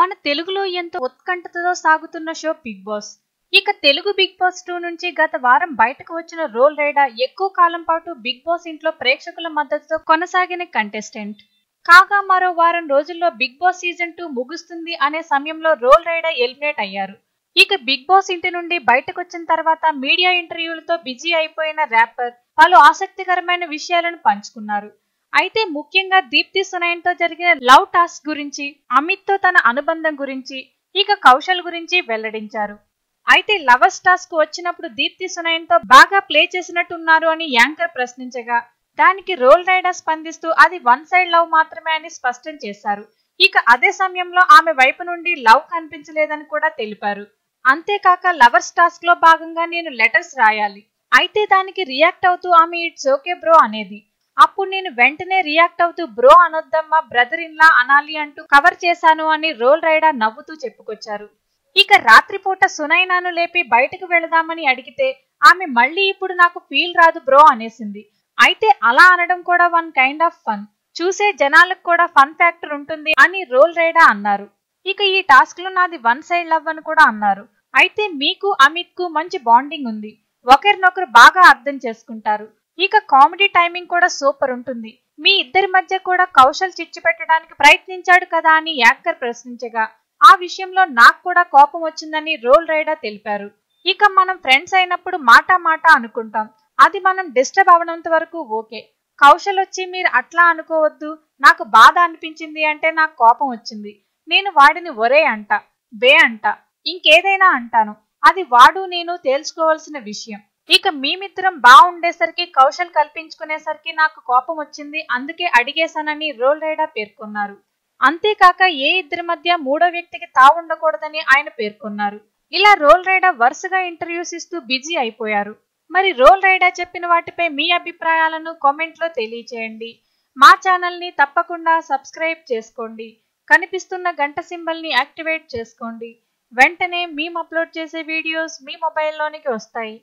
మన తెలుగులో ఎంతో ఉత్కంఠతతో సాగుతున్న షో బిగ్ బాస్ ఇక తెలుగు బిగ్ బాస్ టూ నుంచి గత వారం బయటకు వచ్చిన రోల్ రైడా ఎక్కువ కాలం పాటు బిగ్ బాస్ ఇంట్లో ప్రేక్షకుల మద్దతుతో కొనసాగిన కంటెస్టెంట్ కాగా మరో వారం రోజుల్లో బిగ్ బాస్ సీజన్ టూ ముగుస్తుంది అనే సమయంలో రోల్ రైడా ఎలిమినేట్ అయ్యారు. ఇక బిగ్ బాస్ ఇంటి నుండి బయటకు వచ్చిన తర్వాత మీడియా ఇంటర్వ్యూలతో బిజీ అయిపోయిన ర్యాపర్ పలు ఆసక్తికరమైన విషయాలను పంచుకున్నారు. అయితే ముఖ్యంగా దీప్తి సునయన్తో జరిగిన లవ్ టాస్క్ గురించి అమిత్తో తన అనుబంధం గురించి ఇక కౌశల్ గురించి వెల్లడించారు. అయితే లవర్స్ టాస్క్ వచ్చినప్పుడు దీప్తి సునయన్తో బాగా ప్లే చేసినట్టున్నారు అని యాంకర్ ప్రశ్నించగా దానికి రోల్ రైడర్ స్పందిస్తూ అది వన్ సైడ్ లవ్ మాత్రమే అని స్పష్టం చేశారు. ఇక అదే సమయంలో ఆమె వైపు నుండి లవ్ కనిపించలేదని కూడా తెలిపారు. అంతేకాక లవర్స్ టాస్క్లో భాగంగా నేను లెటర్స్ రాయాలి. అయితే దానికి రియాక్ట్ అవుతూ ఆమె ఇట్స్ ఓకే బ్రో అనేది. అప్పుడు నేను వెంటనే రియాక్ట్ అవుతూ బ్రో అనొద్దమ్మా బ్రదర్ ఇన్లా అనాలి అంటూ కవర్ చేశాను అని రోల్ రైడర్ నవ్వుతూ చెప్పుకొచ్చారు. ఇక రాత్రిపూట సునైనాను లేపి బయటకు వెళదామని అడిగితే ఆమె మళ్ళీ ఇప్పుడు నాకు ఫీల్ రాదు బ్రో అనేసింది. అయితే అలా అనడం కూడా వన్ కైండ్ ఆఫ్ ఫన్. చూసే జనాలకు కూడా ఫన్ ఫ్యాక్టర్ ఉంటుంది అని రోల్ రైడా అన్నారు. ఇక ఈ టాస్క్లో నాది వన్ సైడ్ లవ్ అని కూడా అన్నారు. అయితే మీకు అమిత్కు మంచి బాండింగ్ ఉంది. ఒకరినొకరు బాగా అర్థం చేసుకుంటారు. ఇక కామెడీ టైమింగ్ కూడా సూపర్ ఉంటుంది. మీ ఇద్దరి మధ్య కూడా కౌశల్ చిచ్చు పెట్టడానికి ప్రయత్నించాడు కదా అని యాంకర్ ప్రశ్నించగా ఆ విషయంలో నాకు కూడా కోపం వచ్చిందని రోల్ రైడర్ తెలిపారు. ఇక మనం ఫ్రెండ్స్ అయినప్పుడు మాట మాట అనుకుంటాం. అది మనం డిస్టర్బ్ అవనంత వరకు ఓకే. కౌశల్ వచ్చి మీరు అట్లా అనుకోవద్దు. నాకు బాధ అనిపించింది అంటే నాకు కోపం వచ్చింది. నేను వాడిని ఒరే అంట బే అంట ఇంకేదైనా అంటాను. అది వాడు నేను తేల్చుకోవాల్సిన విషయం. ఇక మేమిద్దరం బాగుండేసరికి కౌశల్ కల్పించుకునేసరికి నాకు కోపం వచ్చింది. అందుకే అడిగేశానని రోల్ రైడా పేర్కొన్నారు. అంతేకాక ఏ ఇద్దరి మధ్య మూడో వ్యక్తికి తావుండకూడదని ఆయన పేర్కొన్నారు. ఇలా రోల్ రైడా వరుసగా ఇంటర్వ్యూస్ ఇస్తూ బిజీ అయిపోయారు. మరి రోల్ రైడా చెప్పిన వాటిపై మీ అభిప్రాయాలను కామెంట్లో తెలియచేయండి. మా ఛానల్ని తప్పకుండా సబ్స్క్రైబ్ చేసుకోండి. కనిపిస్తున్న గంట సింబల్ని యాక్టివేట్ చేసుకోండి. వెంటనే మేము అప్లోడ్ చేసే వీడియోస్ మీ మొబైల్లోనికి వస్తాయి.